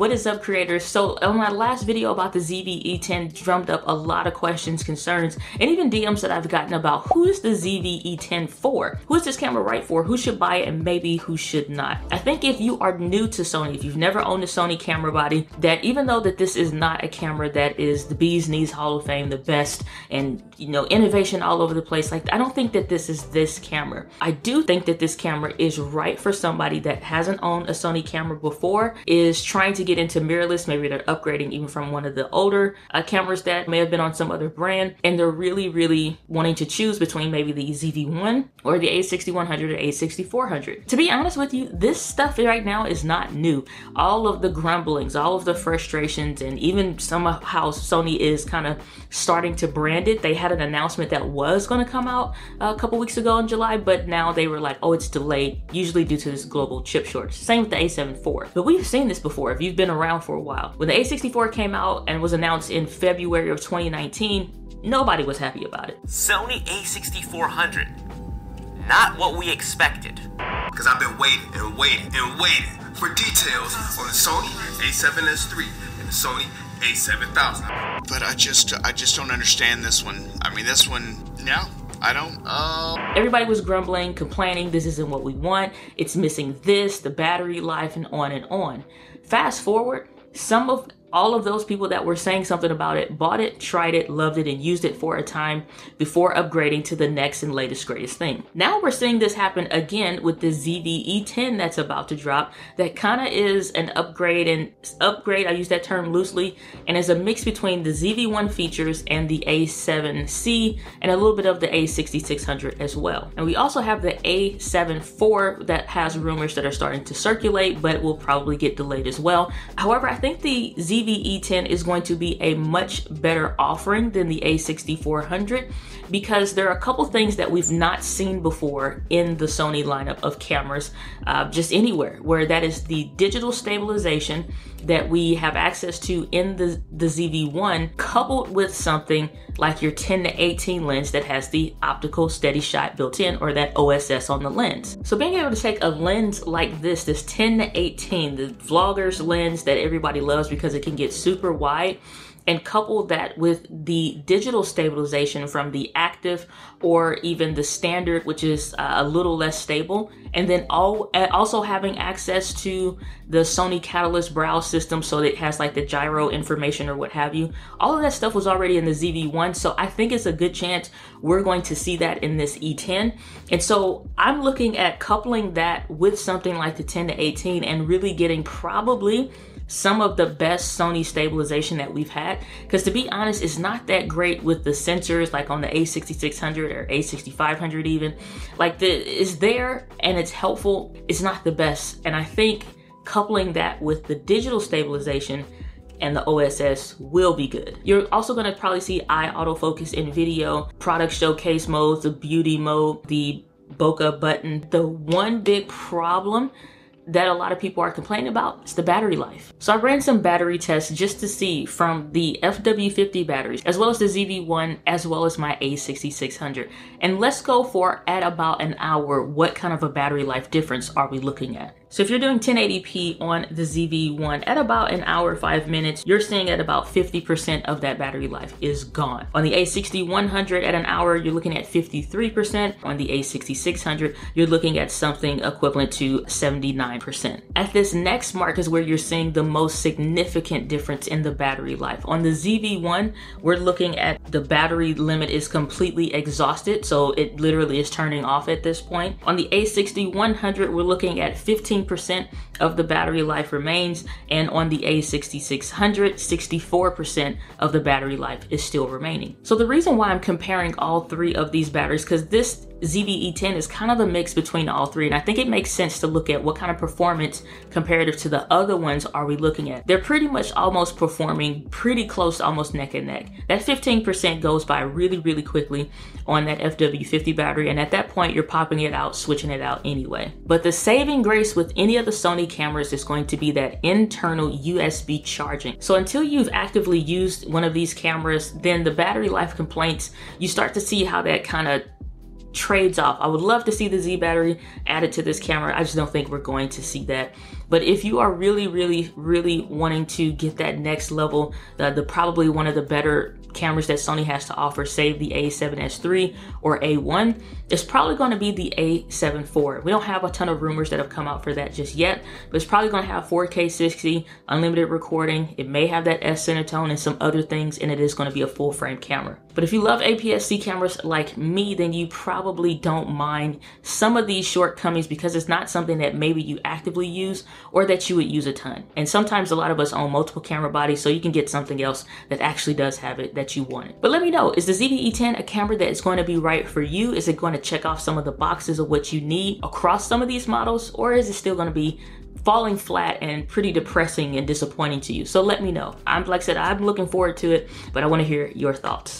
What is up creators? So on my last video about the ZV-E10 drummed up a lot of questions, concerns, and even DMs that I've gotten about who is the ZV-E10 for? Who is this camera right for? Who should buy it and maybe who should not? I think if you are new to Sony, if you've never owned a Sony camera body, that even though that this is not a camera that is the bee's knees Hall of Fame, the best, and you know, innovation all over the place, like I don't think that this is this camera. I do think that this camera is right for somebody that hasn't owned a Sony camera before, is trying to get into mirrorless, maybe they're upgrading even from one of the older uh, cameras that may have been on some other brand, and they're really, really wanting to choose between maybe the ZV-1 or the A6100 or A6400. To be honest with you, this stuff right now is not new. All of the grumblings, all of the frustrations, and even some of how Sony is kind of starting to brand it. They had an announcement that was going to come out a couple weeks ago in July, but now they were like, oh, it's delayed, usually due to this global chip shortage. Same with the A7 IV. But we've seen this before if you've been around for a while. When the A64 came out and was announced in February of 2019, nobody was happy about it. Sony A6400. Not what we expected. Because I've been waiting and waiting and waiting for details on the Sony A7S III and the Sony A7000. But I just, I just don't understand this one. I mean, this one, no, I don't. Uh... Everybody was grumbling, complaining, this isn't what we want. It's missing this, the battery life, and on and on. Fast forward, some of all of those people that were saying something about it bought it, tried it, loved it, and used it for a time before upgrading to the next and latest greatest thing. Now we're seeing this happen again with the ZV-E10 that's about to drop that kind of is an upgrade and upgrade, I use that term loosely, and is a mix between the ZV-1 features and the A7C and a little bit of the A6600 as well. And we also have the A7 IV that has rumors that are starting to circulate, but will probably get delayed as well. However, I think the Z ZV-E10 is going to be a much better offering than the A6400 because there are a couple things that we've not seen before in the Sony lineup of cameras, uh, just anywhere, where that is the digital stabilization that we have access to in the, the ZV-1 coupled with something like your 10 to 18 lens that has the optical steady shot built in or that OSS on the lens. So being able to take a lens like this, this 10 to 18, the vlogger's lens that everybody loves because it can get super wide, and couple that with the digital stabilization from the active or even the standard, which is uh, a little less stable, and then all, also having access to the Sony Catalyst browse system so it has like the gyro information or what have you. All of that stuff was already in the ZV-1, so I think it's a good chance we're going to see that in this E10. And so I'm looking at coupling that with something like the 10 to 18 and really getting probably some of the best Sony stabilization that we've had. Because to be honest, it's not that great with the sensors like on the A6600 or A6500 even. Like the it's there and it's helpful. It's not the best. And I think coupling that with the digital stabilization and the OSS will be good. You're also gonna probably see eye autofocus in video, product showcase modes, the beauty mode, the bokeh button. The one big problem that a lot of people are complaining about is the battery life. So I ran some battery tests just to see from the FW50 batteries, as well as the ZV-1, as well as my A6600. And let's go for at about an hour, what kind of a battery life difference are we looking at? So if you're doing 1080p on the ZV-1 at about an hour, five minutes, you're seeing at about 50% of that battery life is gone. On the A6100 at an hour, you're looking at 53%. On the A6600, you're looking at something equivalent to 79%. At this next mark is where you're seeing the most significant difference in the battery life. On the ZV-1, we're looking at the battery limit is completely exhausted, so it literally is turning off at this point. On the A6100, we're looking at 15 15% of the battery life remains, and on the A6600, 64% of the battery life is still remaining. So the reason why I'm comparing all three of these batteries, because this ZV-E10 is kind of a mix between all three. And I think it makes sense to look at what kind of performance comparative to the other ones are we looking at. They're pretty much almost performing pretty close, almost neck and neck. That 15% goes by really, really quickly on that FW50 battery. And at that point, you're popping it out, switching it out anyway. But the saving grace with any of the Sony cameras is going to be that internal USB charging. So until you've actively used one of these cameras, then the battery life complaints, you start to see how that kind of trades off. I would love to see the Z battery added to this camera. I just don't think we're going to see that. But if you are really, really, really wanting to get that next level, the, the probably one of the better cameras that Sony has to offer, save the A7S III or A1, it's probably going to be the A7 IV. We don't have a ton of rumors that have come out for that just yet, but it's probably going to have 4K 60, unlimited recording. It may have that S-Cinetone and some other things, and it is going to be a full frame camera. But if you love APS-C cameras like me, then you probably don't mind some of these shortcomings because it's not something that maybe you actively use or that you would use a ton. And sometimes a lot of us own multiple camera bodies, so you can get something else that actually does have it that you wanted. But let me know, is the ZV-E10 a camera that is going to be right for you? Is it going to check off some of the boxes of what you need across some of these models? Or is it still going to be falling flat and pretty depressing and disappointing to you? So let me know. I'm like I said, I'm looking forward to it, but I want to hear your thoughts.